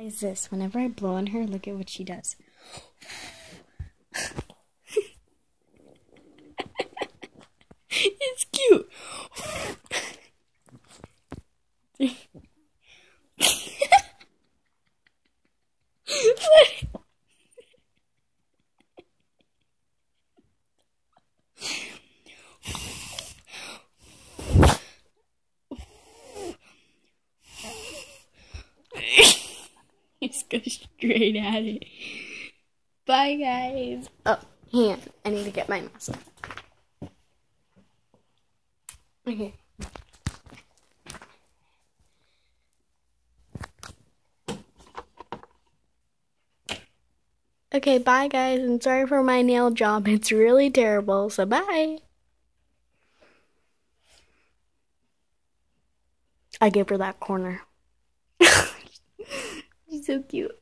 Is this whenever I blow on her, look at what she does. it's cute. Just go straight at it. Bye, guys. Oh, hang. I need to get my mask. Okay. Okay, bye guys, and sorry for my nail job. It's really terrible, so bye. I gave her that corner. So cute.